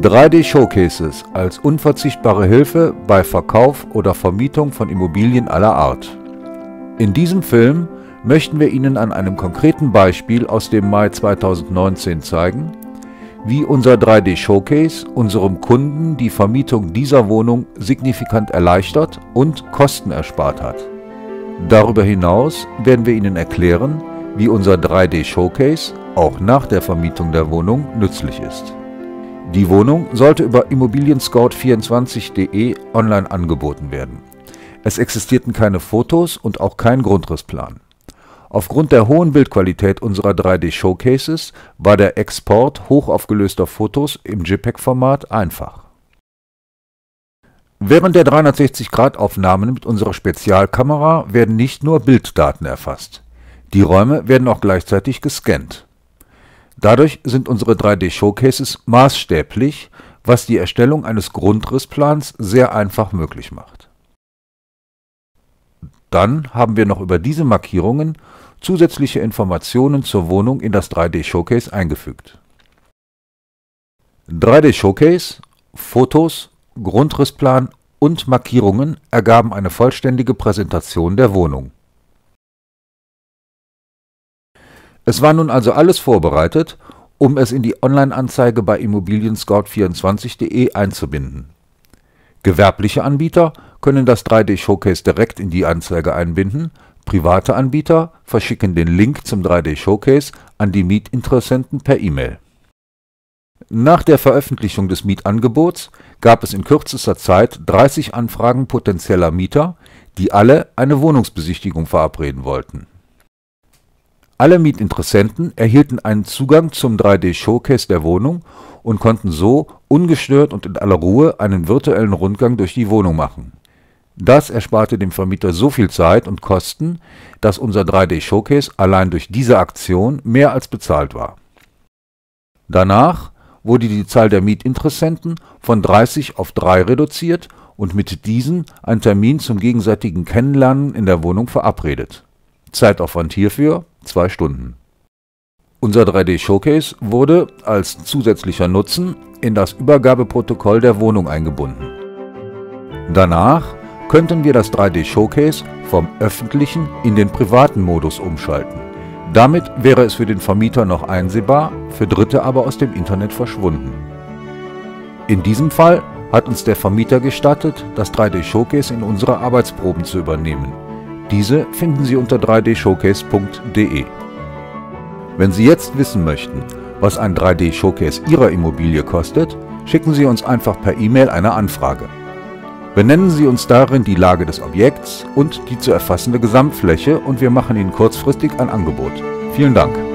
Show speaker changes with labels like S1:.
S1: 3D-Showcases als unverzichtbare Hilfe bei Verkauf oder Vermietung von Immobilien aller Art. In diesem Film möchten wir Ihnen an einem konkreten Beispiel aus dem Mai 2019 zeigen, wie unser 3D-Showcase unserem Kunden die Vermietung dieser Wohnung signifikant erleichtert und Kosten erspart hat. Darüber hinaus werden wir Ihnen erklären, wie unser 3D-Showcase auch nach der Vermietung der Wohnung nützlich ist. Die Wohnung sollte über Immobilienscout24.de online angeboten werden. Es existierten keine Fotos und auch kein Grundrissplan. Aufgrund der hohen Bildqualität unserer 3D-Showcases war der Export hochaufgelöster Fotos im JPEG-Format einfach. Während der 360-Grad-Aufnahmen mit unserer Spezialkamera werden nicht nur Bilddaten erfasst. Die Räume werden auch gleichzeitig gescannt. Dadurch sind unsere 3D-Showcases maßstäblich, was die Erstellung eines Grundrissplans sehr einfach möglich macht. Dann haben wir noch über diese Markierungen zusätzliche Informationen zur Wohnung in das 3D-Showcase eingefügt. 3D-Showcase, Fotos, Grundrissplan und Markierungen ergaben eine vollständige Präsentation der Wohnung. Es war nun also alles vorbereitet, um es in die Online-Anzeige bei Immobilienscout24.de einzubinden. Gewerbliche Anbieter können das 3D-Showcase direkt in die Anzeige einbinden Private Anbieter verschicken den Link zum 3D-Showcase an die Mietinteressenten per E-Mail. Nach der Veröffentlichung des Mietangebots gab es in kürzester Zeit 30 Anfragen potenzieller Mieter, die alle eine Wohnungsbesichtigung verabreden wollten. Alle Mietinteressenten erhielten einen Zugang zum 3D-Showcase der Wohnung und konnten so ungestört und in aller Ruhe einen virtuellen Rundgang durch die Wohnung machen das ersparte dem Vermieter so viel Zeit und Kosten, dass unser 3D-Showcase allein durch diese Aktion mehr als bezahlt war. Danach wurde die Zahl der Mietinteressenten von 30 auf 3 reduziert und mit diesen ein Termin zum gegenseitigen Kennenlernen in der Wohnung verabredet. Zeitaufwand hierfür 2 Stunden. Unser 3D-Showcase wurde als zusätzlicher Nutzen in das Übergabeprotokoll der Wohnung eingebunden. Danach könnten wir das 3D-Showcase vom öffentlichen in den privaten Modus umschalten. Damit wäre es für den Vermieter noch einsehbar, für Dritte aber aus dem Internet verschwunden. In diesem Fall hat uns der Vermieter gestattet, das 3D-Showcase in unsere Arbeitsproben zu übernehmen. Diese finden Sie unter 3dshowcase.de. Wenn Sie jetzt wissen möchten, was ein 3D-Showcase Ihrer Immobilie kostet, schicken Sie uns einfach per E-Mail eine Anfrage. Benennen Sie uns darin die Lage des Objekts und die zu erfassende Gesamtfläche und wir machen Ihnen kurzfristig ein Angebot. Vielen Dank.